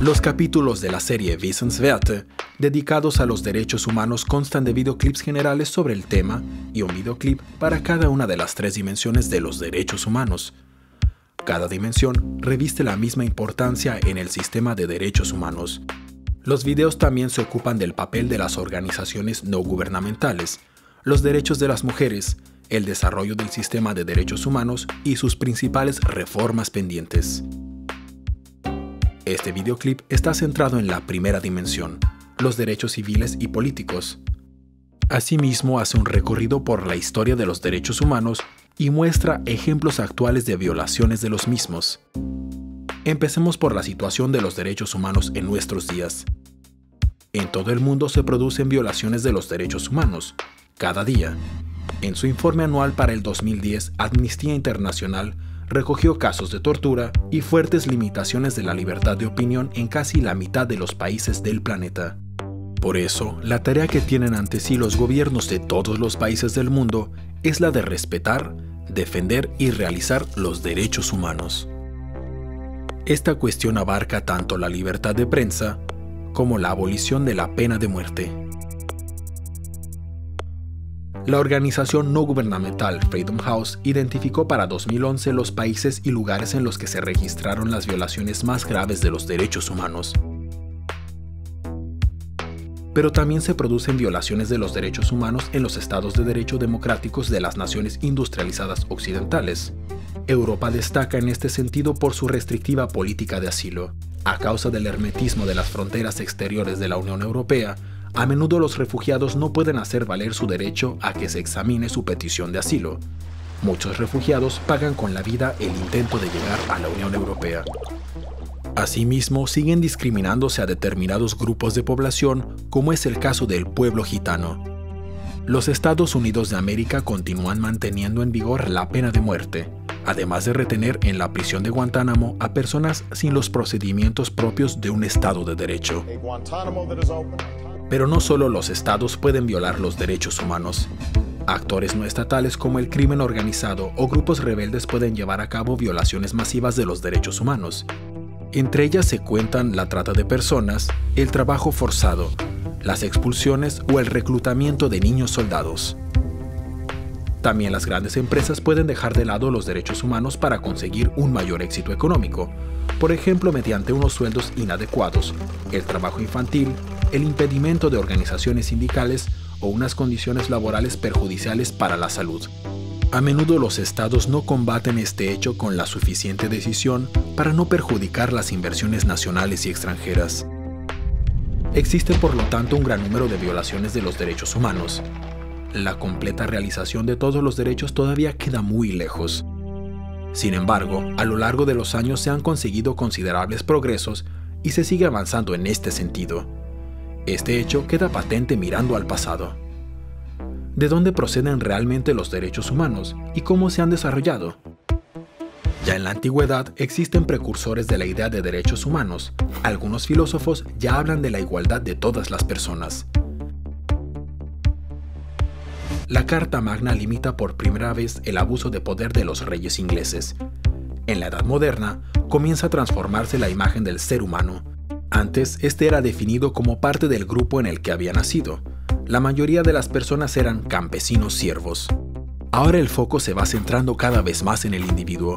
Los capítulos de la serie Wissenswerte, dedicados a los derechos humanos, constan de videoclips generales sobre el tema y un videoclip para cada una de las tres dimensiones de los derechos humanos. Cada dimensión reviste la misma importancia en el sistema de derechos humanos. Los videos también se ocupan del papel de las organizaciones no gubernamentales, los derechos de las mujeres, el desarrollo del sistema de derechos humanos y sus principales reformas pendientes. Este videoclip está centrado en la primera dimensión, los derechos civiles y políticos. Asimismo, hace un recorrido por la historia de los derechos humanos y muestra ejemplos actuales de violaciones de los mismos. Empecemos por la situación de los derechos humanos en nuestros días. En todo el mundo se producen violaciones de los derechos humanos, cada día. En su informe anual para el 2010, Amnistía Internacional recogió casos de tortura y fuertes limitaciones de la libertad de opinión en casi la mitad de los países del planeta. Por eso, la tarea que tienen ante sí los gobiernos de todos los países del mundo es la de respetar, defender y realizar los derechos humanos. Esta cuestión abarca tanto la libertad de prensa como la abolición de la pena de muerte. La organización no gubernamental Freedom House identificó para 2011 los países y lugares en los que se registraron las violaciones más graves de los derechos humanos. Pero también se producen violaciones de los derechos humanos en los estados de derecho democráticos de las naciones industrializadas occidentales. Europa destaca en este sentido por su restrictiva política de asilo. A causa del hermetismo de las fronteras exteriores de la Unión Europea, a menudo los refugiados no pueden hacer valer su derecho a que se examine su petición de asilo. Muchos refugiados pagan con la vida el intento de llegar a la Unión Europea. Asimismo, siguen discriminándose a determinados grupos de población, como es el caso del pueblo gitano. Los Estados Unidos de América continúan manteniendo en vigor la pena de muerte, además de retener en la prisión de Guantánamo a personas sin los procedimientos propios de un Estado de Derecho. Pero no solo los estados pueden violar los derechos humanos. Actores no estatales como el crimen organizado o grupos rebeldes pueden llevar a cabo violaciones masivas de los derechos humanos. Entre ellas se cuentan la trata de personas, el trabajo forzado, las expulsiones o el reclutamiento de niños soldados. También las grandes empresas pueden dejar de lado los derechos humanos para conseguir un mayor éxito económico, por ejemplo mediante unos sueldos inadecuados, el trabajo infantil, el impedimento de organizaciones sindicales o unas condiciones laborales perjudiciales para la salud. A menudo los estados no combaten este hecho con la suficiente decisión para no perjudicar las inversiones nacionales y extranjeras. Existe por lo tanto un gran número de violaciones de los derechos humanos. La completa realización de todos los derechos todavía queda muy lejos. Sin embargo, a lo largo de los años se han conseguido considerables progresos y se sigue avanzando en este sentido. Este hecho queda patente mirando al pasado. ¿De dónde proceden realmente los derechos humanos y cómo se han desarrollado? Ya en la antigüedad existen precursores de la idea de derechos humanos. Algunos filósofos ya hablan de la igualdad de todas las personas. La Carta Magna limita por primera vez el abuso de poder de los reyes ingleses. En la Edad Moderna comienza a transformarse la imagen del ser humano, antes, este era definido como parte del grupo en el que había nacido. La mayoría de las personas eran campesinos siervos. Ahora el foco se va centrando cada vez más en el individuo.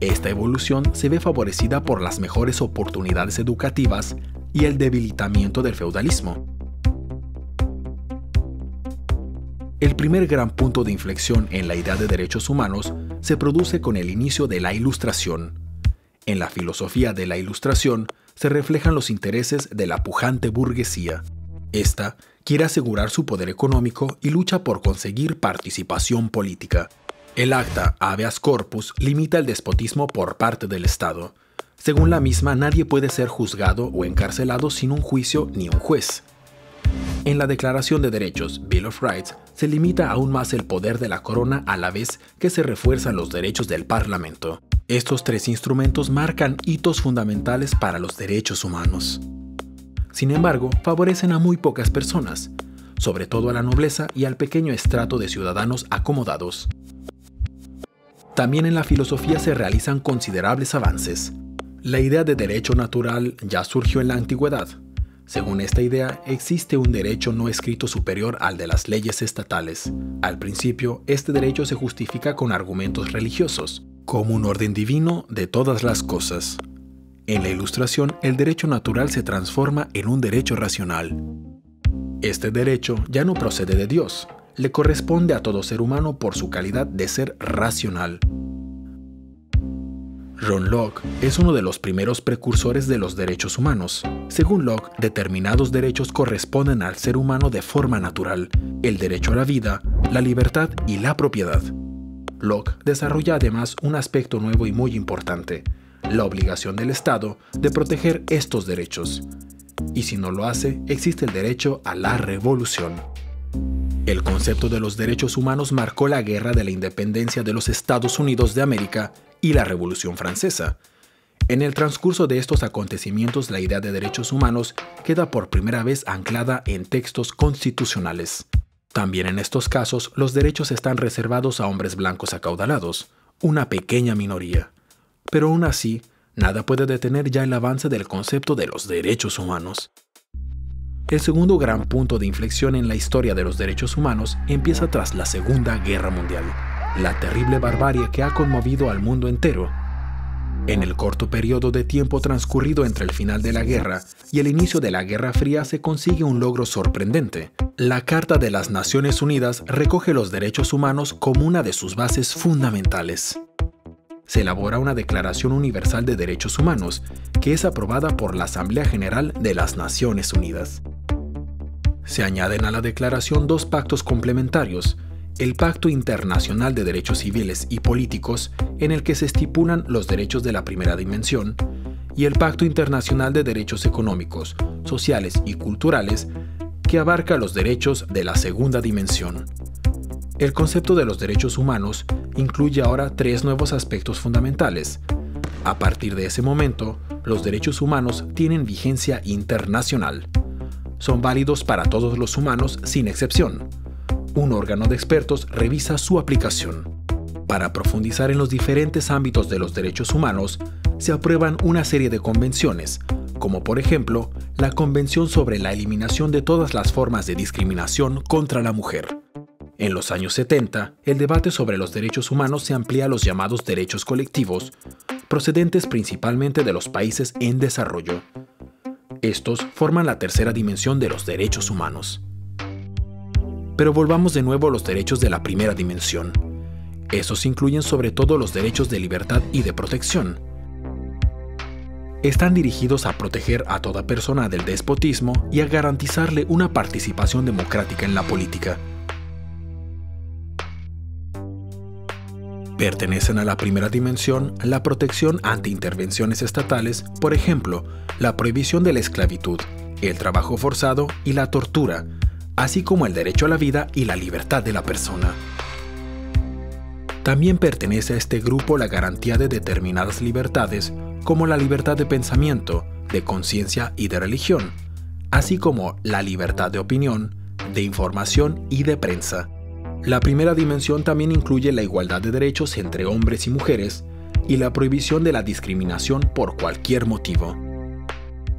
Esta evolución se ve favorecida por las mejores oportunidades educativas y el debilitamiento del feudalismo. El primer gran punto de inflexión en la idea de derechos humanos se produce con el inicio de la Ilustración. En la filosofía de la Ilustración, se reflejan los intereses de la pujante burguesía. Esta quiere asegurar su poder económico y lucha por conseguir participación política. El acta habeas corpus limita el despotismo por parte del Estado. Según la misma, nadie puede ser juzgado o encarcelado sin un juicio ni un juez. En la Declaración de Derechos, Bill of Rights, se limita aún más el poder de la corona a la vez que se refuerzan los derechos del Parlamento. Estos tres instrumentos marcan hitos fundamentales para los derechos humanos. Sin embargo, favorecen a muy pocas personas, sobre todo a la nobleza y al pequeño estrato de ciudadanos acomodados. También en la filosofía se realizan considerables avances. La idea de derecho natural ya surgió en la antigüedad. Según esta idea, existe un derecho no escrito superior al de las leyes estatales. Al principio, este derecho se justifica con argumentos religiosos, como un orden divino de todas las cosas. En la ilustración, el derecho natural se transforma en un derecho racional. Este derecho ya no procede de Dios, le corresponde a todo ser humano por su calidad de ser racional. Ron Locke es uno de los primeros precursores de los derechos humanos. Según Locke, determinados derechos corresponden al ser humano de forma natural, el derecho a la vida, la libertad y la propiedad. Locke desarrolla además un aspecto nuevo y muy importante, la obligación del Estado de proteger estos derechos. Y si no lo hace, existe el derecho a la revolución. El concepto de los derechos humanos marcó la guerra de la independencia de los Estados Unidos de América y la Revolución Francesa. En el transcurso de estos acontecimientos, la idea de derechos humanos queda por primera vez anclada en textos constitucionales. También en estos casos, los derechos están reservados a hombres blancos acaudalados, una pequeña minoría. Pero aún así, nada puede detener ya el avance del concepto de los derechos humanos. El segundo gran punto de inflexión en la historia de los derechos humanos empieza tras la Segunda Guerra Mundial la terrible barbarie que ha conmovido al mundo entero. En el corto periodo de tiempo transcurrido entre el final de la guerra y el inicio de la Guerra Fría se consigue un logro sorprendente. La Carta de las Naciones Unidas recoge los derechos humanos como una de sus bases fundamentales. Se elabora una Declaración Universal de Derechos Humanos, que es aprobada por la Asamblea General de las Naciones Unidas. Se añaden a la declaración dos pactos complementarios, el Pacto Internacional de Derechos Civiles y Políticos, en el que se estipulan los derechos de la primera dimensión, y el Pacto Internacional de Derechos Económicos, Sociales y Culturales, que abarca los derechos de la segunda dimensión. El concepto de los derechos humanos incluye ahora tres nuevos aspectos fundamentales. A partir de ese momento, los derechos humanos tienen vigencia internacional. Son válidos para todos los humanos sin excepción un órgano de expertos revisa su aplicación. Para profundizar en los diferentes ámbitos de los derechos humanos, se aprueban una serie de convenciones, como por ejemplo la Convención sobre la Eliminación de todas las formas de discriminación contra la mujer. En los años 70, el debate sobre los derechos humanos se amplía a los llamados derechos colectivos, procedentes principalmente de los países en desarrollo. Estos forman la tercera dimensión de los derechos humanos. Pero volvamos de nuevo a los derechos de la primera dimensión. Esos incluyen sobre todo los derechos de libertad y de protección. Están dirigidos a proteger a toda persona del despotismo y a garantizarle una participación democrática en la política. Pertenecen a la primera dimensión la protección ante intervenciones estatales, por ejemplo, la prohibición de la esclavitud, el trabajo forzado y la tortura, así como el derecho a la vida y la libertad de la persona. También pertenece a este grupo la garantía de determinadas libertades, como la libertad de pensamiento, de conciencia y de religión, así como la libertad de opinión, de información y de prensa. La primera dimensión también incluye la igualdad de derechos entre hombres y mujeres y la prohibición de la discriminación por cualquier motivo.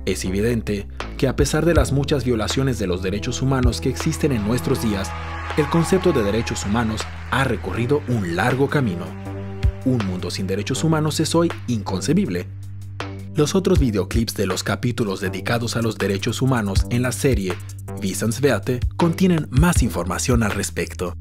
Es evidente que a pesar de las muchas violaciones de los derechos humanos que existen en nuestros días, el concepto de derechos humanos ha recorrido un largo camino. Un mundo sin derechos humanos es hoy inconcebible. Los otros videoclips de los capítulos dedicados a los derechos humanos en la serie Wissenswerte contienen más información al respecto.